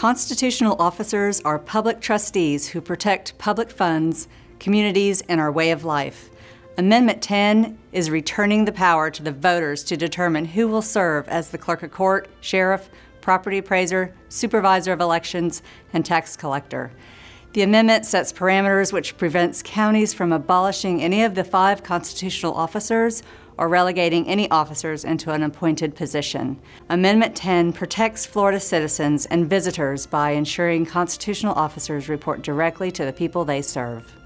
Constitutional officers are public trustees who protect public funds, communities, and our way of life. Amendment 10 is returning the power to the voters to determine who will serve as the clerk of court, sheriff, property appraiser, supervisor of elections, and tax collector. The amendment sets parameters which prevents counties from abolishing any of the five constitutional officers or relegating any officers into an appointed position. Amendment 10 protects Florida citizens and visitors by ensuring constitutional officers report directly to the people they serve.